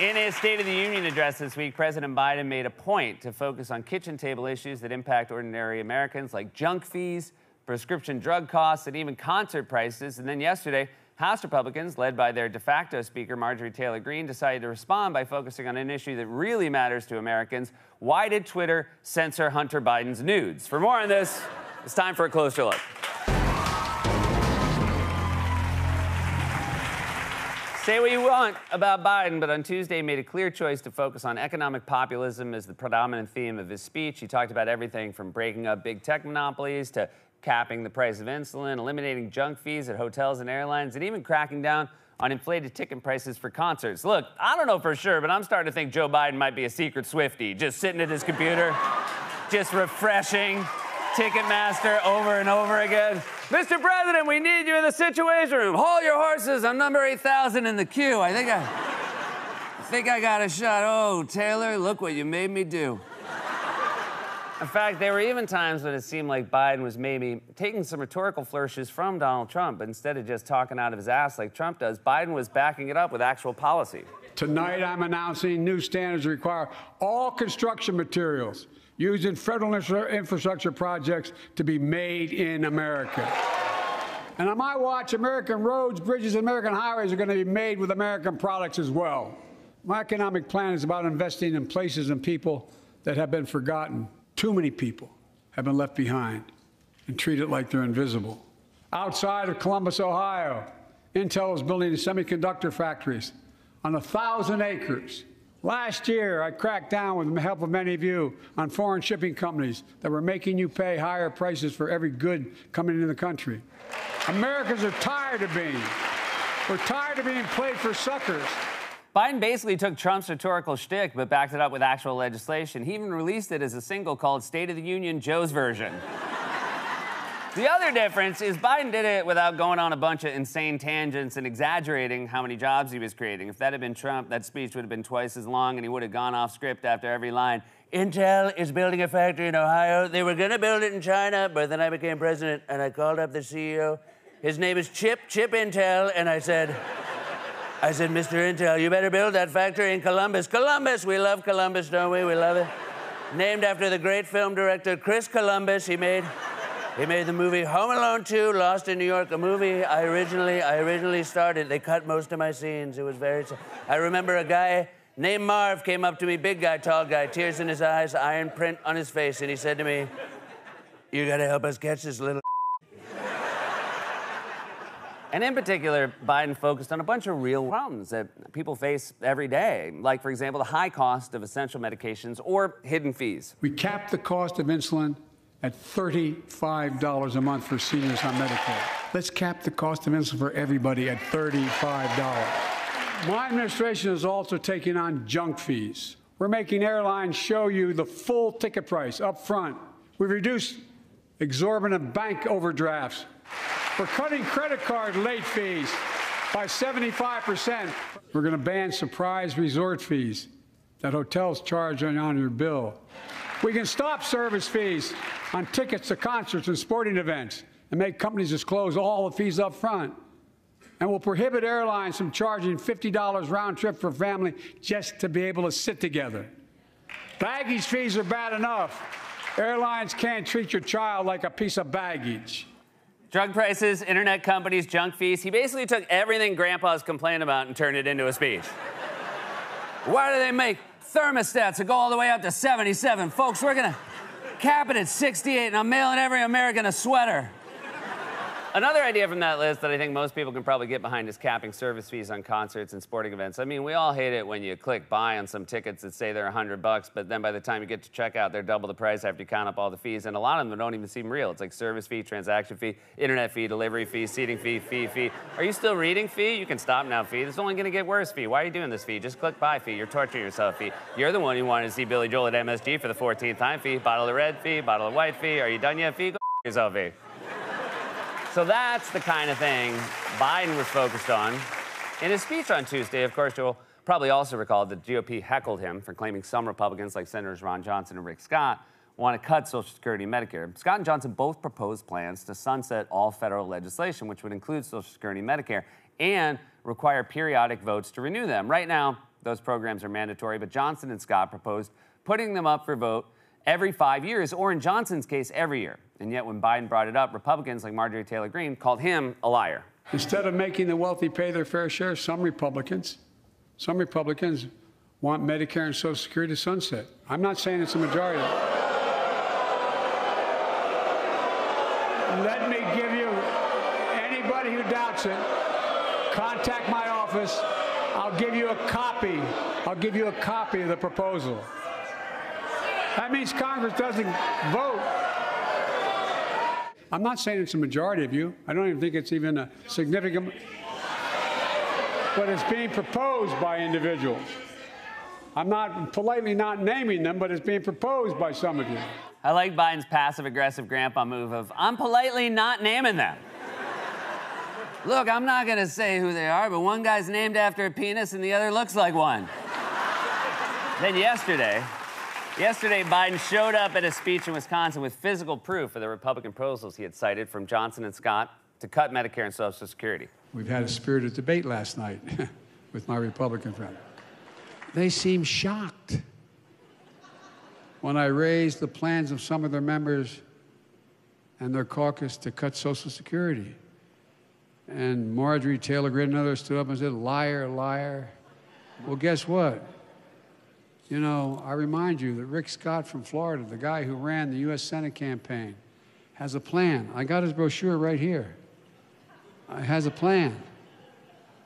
In his State of the Union address this week, President Biden made a point to focus on kitchen table issues that impact ordinary Americans, like junk fees, prescription drug costs, and even concert prices. And then yesterday, House Republicans, led by their de facto Speaker Marjorie Taylor Greene, decided to respond by focusing on an issue that really matters to Americans. Why did Twitter censor Hunter Biden's nudes? For more on this, it's time for a closer look. Say what you want about Biden, but on Tuesday made a clear choice to focus on economic populism as the predominant theme of his speech. He talked about everything from breaking up big tech monopolies to capping the price of insulin, eliminating junk fees at hotels and airlines, and even cracking down on inflated ticket prices for concerts. Look, I don't know for sure, but I'm starting to think Joe Biden might be a secret Swiftie, just sitting at his computer, just refreshing Ticketmaster over and over again. Mr. President, we need you in the situation room. Haul your horses. I'm number 8,000 in the queue. I think I, I think I got a shot. Oh, Taylor, look what you made me do. In fact, there were even times when it seemed like Biden was maybe taking some rhetorical flourishes from Donald Trump, but instead of just talking out of his ass like Trump does, Biden was backing it up with actual policy. Tonight, I'm announcing new standards require all construction materials using federal infrastructure projects to be made in America. And on my watch, American roads, bridges, and American highways are going to be made with American products as well. My economic plan is about investing in places and people that have been forgotten. Too many people have been left behind and treated like they're invisible. Outside of Columbus, Ohio, Intel is building semiconductor factories on a thousand acres Last year, I cracked down with the help of many of you on foreign shipping companies that were making you pay higher prices for every good coming into the country. Americans are tired of being, we're tired of being played for suckers. Biden basically took Trump's rhetorical shtick but backed it up with actual legislation. He even released it as a single called State of the Union Joe's Version. The other difference is Biden did it without going on a bunch of insane tangents and exaggerating how many jobs he was creating. If that had been Trump, that speech would have been twice as long and he would have gone off script after every line. Intel is building a factory in Ohio. They were going to build it in China, but then I became president and I called up the CEO. His name is Chip, Chip Intel, and I said, I said, Mr. Intel, you better build that factory in Columbus. Columbus, we love Columbus, don't we? We love it. Named after the great film director Chris Columbus, he made he made the movie Home Alone 2, Lost in New York, a movie I originally, I originally started. They cut most of my scenes. It was very. I remember a guy named Marv came up to me, big guy, tall guy, tears in his eyes, iron print on his face, and he said to me, "You got to help us catch this little." And in particular, Biden focused on a bunch of real problems that people face every day, like, for example, the high cost of essential medications or hidden fees. We capped the cost of insulin at $35 a month for seniors on Medicare. Let's cap the cost of insulin for everybody at $35. My administration is also taking on junk fees. We're making airlines show you the full ticket price up front. We've reduced exorbitant bank overdrafts. We're cutting credit card late fees by 75%. We're going to ban surprise resort fees that hotels charge on your bill. We can stop service fees on tickets to concerts and sporting events and make companies disclose all the fees up front. And we'll prohibit airlines from charging $50 round trip for family just to be able to sit together. Baggage fees are bad enough. Airlines can't treat your child like a piece of baggage. Drug prices, internet companies, junk fees. He basically took everything grandpas complain about and turned it into a speech. Why do they make thermostats that go all the way up to 77? Folks, we're gonna cap it at 68, and I'm mailing every American a sweater. Another idea from that list that I think most people can probably get behind is capping service fees on concerts and sporting events. I mean, we all hate it when you click buy on some tickets that say they're 100 bucks, but then by the time you get to checkout, they're double the price after you count up all the fees. And a lot of them don't even seem real. It's like service fee, transaction fee, internet fee, delivery fee, seating fee, fee, fee. Are you still reading fee? You can stop now fee. Is only going to get worse fee. Why are you doing this fee? Just click buy fee. You're torturing yourself fee. You're the one who wanted to see Billy Joel at MSG for the 14th time fee. Bottle of red fee, bottle of white fee. Are you done yet fee? Go yourself fee. So that's the kind of thing Biden was focused on. In his speech on Tuesday, of course, you'll probably also recall that the GOP heckled him for claiming some Republicans, like Senators Ron Johnson and Rick Scott, want to cut Social Security and Medicare. Scott and Johnson both proposed plans to sunset all federal legislation, which would include Social Security and Medicare, and require periodic votes to renew them. Right now, Those programs are mandatory, but Johnson and Scott proposed putting them up for vote every five years, or in Johnson's case, every year. And yet, when Biden brought it up, Republicans like Marjorie Taylor Greene called him a liar. Instead of making the wealthy pay their fair share, some Republicans, some Republicans want Medicare and Social Security to sunset. I'm not saying it's a majority. Let me give you anybody who doubts it, contact my office. I'll give you a copy. I'll give you a copy of the proposal. That means Congress doesn't vote. I'm not saying it's a majority of you. I don't even think it's even a significant. But it's being proposed by individuals. I'm not politely not naming them, but it's being proposed by some of you. I like Biden's passive aggressive grandpa move of, I'm politely not naming them. Look, I'm not gonna say who they are, but one guy's named after a penis and the other looks like one. then yesterday, yesterday Biden showed up at a speech in Wisconsin with physical proof of the Republican proposals he had cited from Johnson and Scott to cut Medicare and Social Security. We've had a spirited debate last night with my Republican friend. They seem shocked when I raised the plans of some of their members and their caucus to cut Social Security. And Marjorie Taylor Greene and others stood up and said, liar, liar. Well, guess what? You know, I remind you that Rick Scott from Florida, the guy who ran the U.S. Senate campaign, has a plan. I got his brochure right here. Uh, has a plan.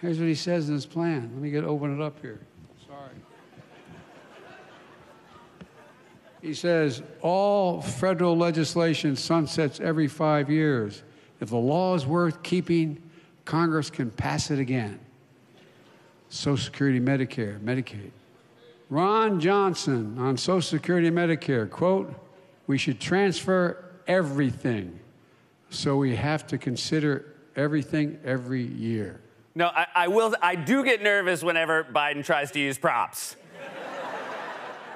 Here's what he says in his plan. Let me get open it up here. Sorry. He says all federal legislation sunsets every five years. If the law is worth keeping, Congress can pass it again. Social Security, Medicare, Medicaid. Ron Johnson on Social Security and Medicare, quote, we should transfer everything. So we have to consider everything every year. No, I, I will. I do get nervous whenever Biden tries to use props.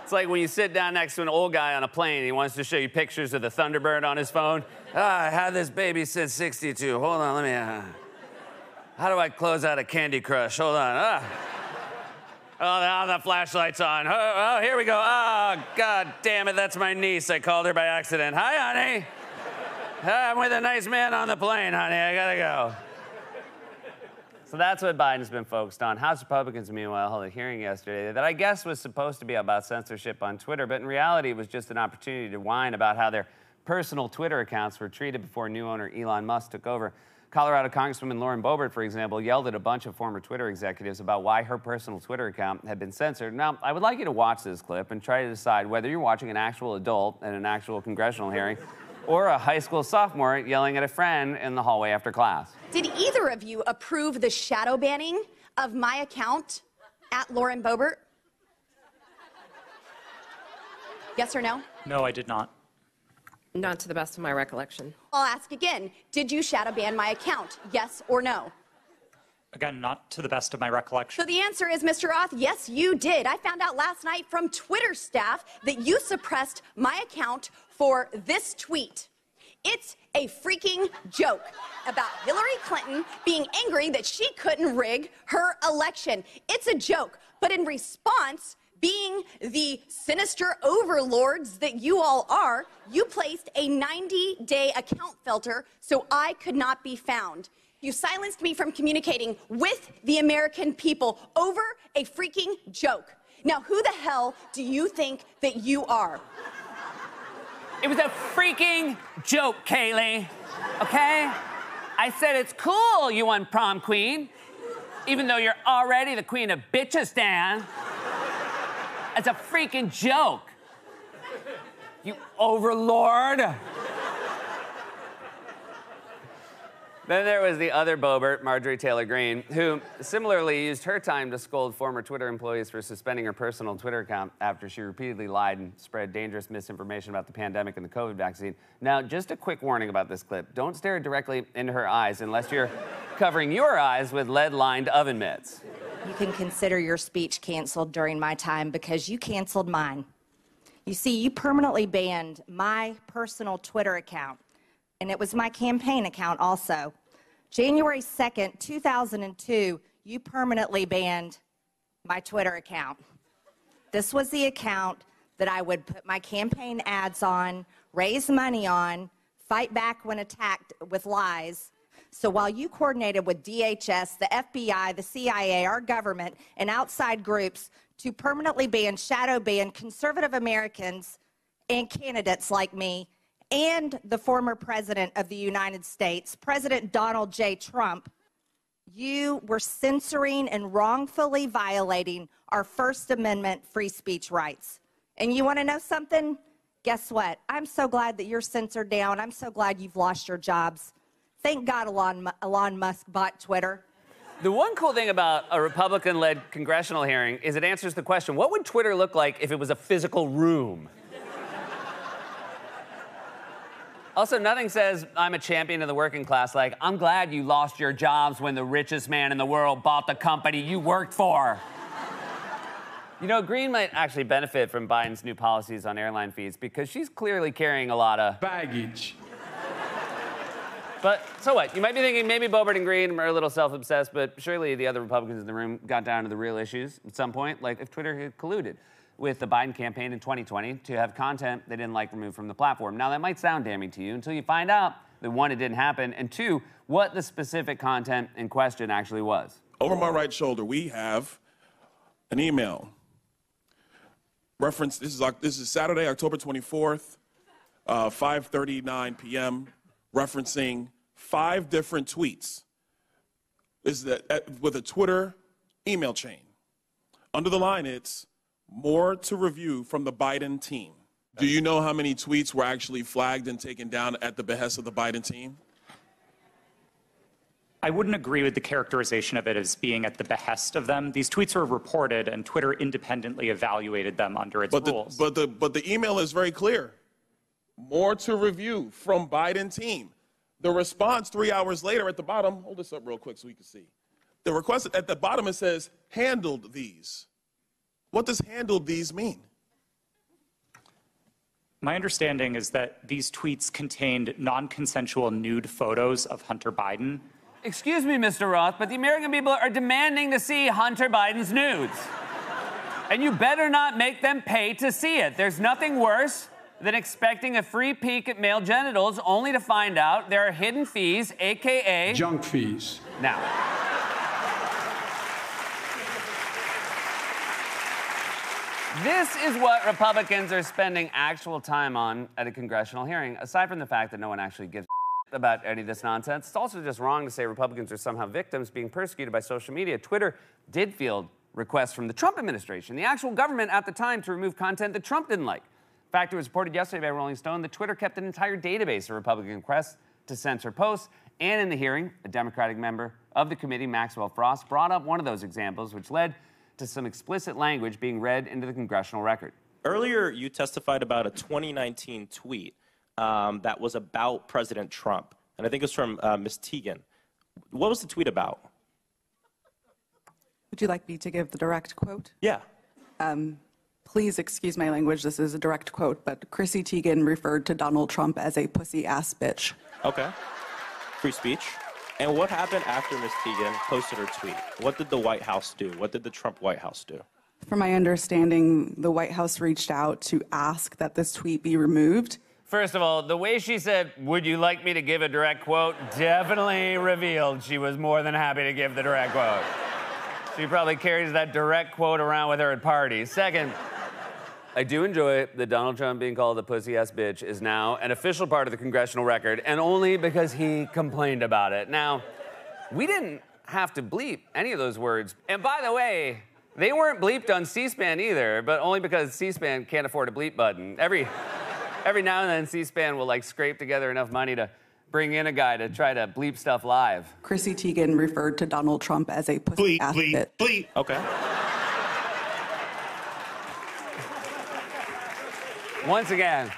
it's like when you sit down next to an old guy on a plane. And he wants to show you pictures of the Thunderbird on his phone. Ah, I had this baby since '62. Hold on, let me. Uh, how do I close out a Candy Crush? Hold on. Ah. Oh, now oh, the flashlight's on. Oh, oh, here we go. Oh, God damn it, that's my niece. I called her by accident. Hi, honey. I'm with a nice man on the plane, honey. I gotta go. So that's what Biden's been focused on. House Republicans, meanwhile, held a hearing yesterday that I guess was supposed to be about censorship on Twitter, but in reality, it was just an opportunity to whine about how their personal Twitter accounts were treated before new owner Elon Musk took over. Colorado Congresswoman Lauren Boebert, for example, yelled at a bunch of former Twitter executives about why her personal Twitter account had been censored. Now, I would like you to watch this clip and try to decide whether you're watching an actual adult at an actual congressional hearing or a high school sophomore yelling at a friend in the hallway after class. Did either of you approve the shadow banning of my account at Lauren Boebert? Yes or no? No, I did not. Not to the best of my recollection. I'll ask again. Did you shadow ban my account? Yes or no? Again, not to the best of my recollection. So the answer is, Mr. Roth, yes, you did. I found out last night from Twitter staff that you suppressed my account for this tweet. It's a freaking joke about Hillary Clinton being angry that she couldn't rig her election. It's a joke. But in response, being the sinister overlords that you all are, you placed a 90 day account filter so I could not be found. You silenced me from communicating with the American people over a freaking joke. Now, who the hell do you think that you are? It was a freaking joke, Kayleigh. Okay? I said it's cool you won prom queen, even though you're already the queen of bitchistan. It's a freaking joke. You overlord. Then there was the other Boebert, Marjorie Taylor Greene, who similarly used her time to scold former Twitter employees for suspending her personal Twitter account after she repeatedly lied and spread dangerous misinformation about the pandemic and the COVID vaccine. Now, just a quick warning about this clip don't stare directly into her eyes unless you're covering your eyes with lead lined oven mitts. You can consider your speech canceled during my time because you canceled mine. You see, you permanently banned my personal Twitter account and it was my campaign account also. January 2nd, 2002, you permanently banned my Twitter account. This was the account that I would put my campaign ads on, raise money on, fight back when attacked with lies. So while you coordinated with DHS, the FBI, the CIA, our government, and outside groups to permanently ban, shadow ban conservative Americans and candidates like me and the former president of the United States, President Donald J. Trump, you were censoring and wrongfully violating our First Amendment free speech rights. And you want to know something? Guess what? I'm so glad that you're censored down. I'm so glad you've lost your jobs. Thank God Elon, Elon Musk bought Twitter. The one cool thing about a Republican led congressional hearing is it answers the question what would Twitter look like if it was a physical room? also, nothing says I'm a champion of the working class like I'm glad you lost your jobs when the richest man in the world bought the company you worked for. You know, Greene might actually benefit from Biden's new policies on airline fees because she's clearly carrying a lot of baggage. But so what? You might be thinking maybe Boebert and Greene are a little self-obsessed, but surely the other Republicans in the room got down to the real issues at some point, like if Twitter had colluded with the Biden campaign in 2020 to have content they didn't like removed from the platform. Now that might sound damning to you until you find out that one, it didn't happen, and two, what the specific content in question actually was. Over my right shoulder, we have an email reference. This is this is Saturday, October 24th, uh, 5:39 p.m. Referencing five different tweets. Is the, uh, with a Twitter email chain. Under the line, it's more to review from the Biden team. Do you know how many tweets were actually flagged and taken down at the behest of the Biden team? I wouldn't agree with the characterization of it as being at the behest of them. These tweets were reported, and Twitter independently evaluated them under its but rules. The, but, the, but the email is very clear. More to review from Biden team. The response three hours later at the bottom, hold this up real quick so we can see. The request at the bottom it says, handled these. What does handled these mean? My understanding is that these tweets contained non consensual nude photos of Hunter Biden Excuse me, Mr. Roth, but the American people are demanding to see Hunter Biden's nudes. and you better not make them pay to see it. There's nothing worse than expecting a free peek at male genitals only to find out there are hidden fees, AKA junk fees. Now, This is what Republicans are spending actual time on at a congressional hearing, aside from the fact that no one actually gives about any of this nonsense. It's also just wrong to say Republicans are somehow victims being persecuted by social media. Twitter did field requests from the Trump administration, the actual government at the time, to remove content that Trump didn't like. In fact, it was reported yesterday by Rolling Stone that Twitter kept an entire database of Republican requests to censor posts. And in the hearing, a Democratic member of the committee, Maxwell Frost, brought up one of those examples, which led to some explicit language being read into the congressional record. Earlier, you testified about a 2019 tweet um, that was about President Trump. And I think it was from uh, Ms. Teigen. What was the tweet about? Would you like me to give the direct quote? Yeah. Um, please excuse my language. This is a direct quote, but Chrissy Teigen referred to Donald Trump as a pussy ass bitch. Okay. Free speech. And what happened after Ms. Teigen posted her tweet? What did the White House do? What did the Trump White House do? From my understanding, the White House reached out to ask that this tweet be removed. First of all, the way she said, Would you like me to give a direct quote? definitely revealed she was more than happy to give the direct quote. She probably carries that direct quote around with her at parties. Second, I do enjoy that Donald Trump being called a pussy ass bitch is now an official part of the congressional record, and only because he complained about it. Now, we didn't have to bleep any of those words. And by the way, they weren't bleeped on C SPAN either, but only because C SPAN can't afford a bleep button. Every every now and then C-SPAN will like scrape together enough money to bring in a guy to try to bleep stuff live. Chrissy Teigen referred to Donald Trump as a pussy bleep, ass bleep, bit. bleep. Okay. Once again,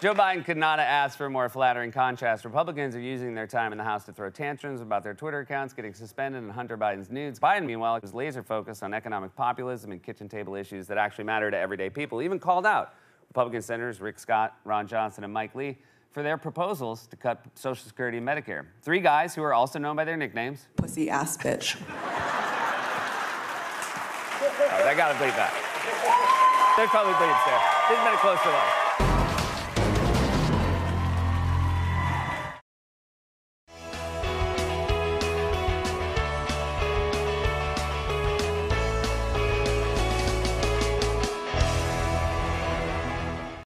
Joe Biden could not have asked for a more flattering contrast. Republicans are using their time in the House to throw tantrums about their Twitter accounts getting suspended and Hunter Biden's nudes. Biden, meanwhile, is laser focused on economic populism and kitchen table issues that actually matter to everyday people, even called out Republican Senators Rick Scott, Ron Johnson, and Mike Lee for their proposals to cut Social Security and Medicare. Three guys who are also known by their nicknames Pussy Ass Bitch. Oh, I gotta bleep that. There's probably bleeps there. Been a closer look.